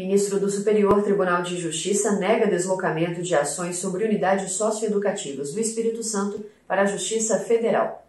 Ministro do Superior Tribunal de Justiça nega deslocamento de ações sobre unidades socioeducativas do Espírito Santo para a Justiça Federal.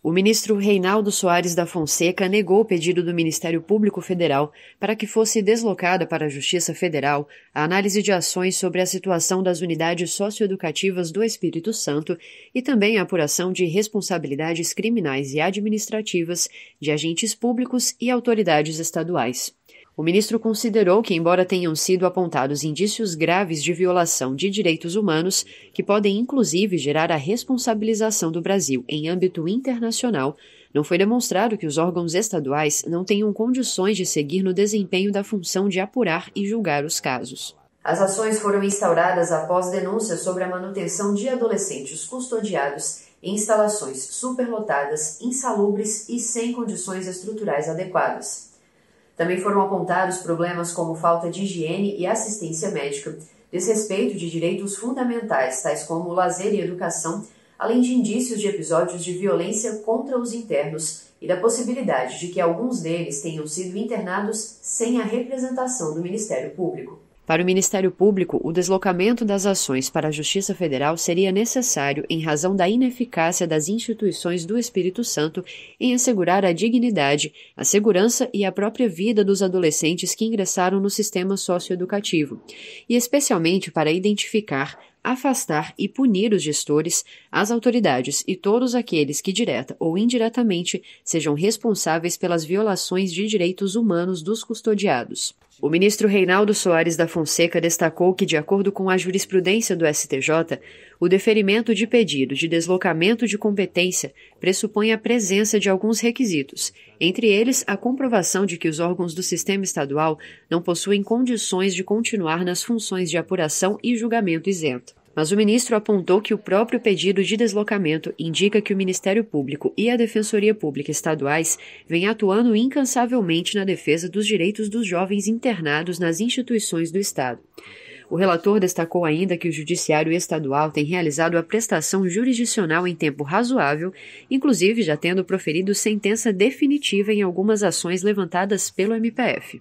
O ministro Reinaldo Soares da Fonseca negou o pedido do Ministério Público Federal para que fosse deslocada para a Justiça Federal a análise de ações sobre a situação das unidades socioeducativas do Espírito Santo e também a apuração de responsabilidades criminais e administrativas de agentes públicos e autoridades estaduais. O ministro considerou que, embora tenham sido apontados indícios graves de violação de direitos humanos, que podem inclusive gerar a responsabilização do Brasil em âmbito internacional, não foi demonstrado que os órgãos estaduais não tenham condições de seguir no desempenho da função de apurar e julgar os casos. As ações foram instauradas após denúncias sobre a manutenção de adolescentes custodiados em instalações superlotadas, insalubres e sem condições estruturais adequadas. Também foram apontados problemas como falta de higiene e assistência médica, desrespeito de direitos fundamentais, tais como lazer e educação, além de indícios de episódios de violência contra os internos e da possibilidade de que alguns deles tenham sido internados sem a representação do Ministério Público. Para o Ministério Público, o deslocamento das ações para a Justiça Federal seria necessário em razão da ineficácia das instituições do Espírito Santo em assegurar a dignidade, a segurança e a própria vida dos adolescentes que ingressaram no sistema socioeducativo, e especialmente para identificar, afastar e punir os gestores, as autoridades e todos aqueles que, direta ou indiretamente, sejam responsáveis pelas violações de direitos humanos dos custodiados. O ministro Reinaldo Soares da Fonseca destacou que, de acordo com a jurisprudência do STJ, o deferimento de pedido de deslocamento de competência pressupõe a presença de alguns requisitos, entre eles a comprovação de que os órgãos do sistema estadual não possuem condições de continuar nas funções de apuração e julgamento isento. Mas o ministro apontou que o próprio pedido de deslocamento indica que o Ministério Público e a Defensoria Pública estaduais vêm atuando incansavelmente na defesa dos direitos dos jovens internados nas instituições do Estado. O relator destacou ainda que o Judiciário Estadual tem realizado a prestação jurisdicional em tempo razoável, inclusive já tendo proferido sentença definitiva em algumas ações levantadas pelo MPF.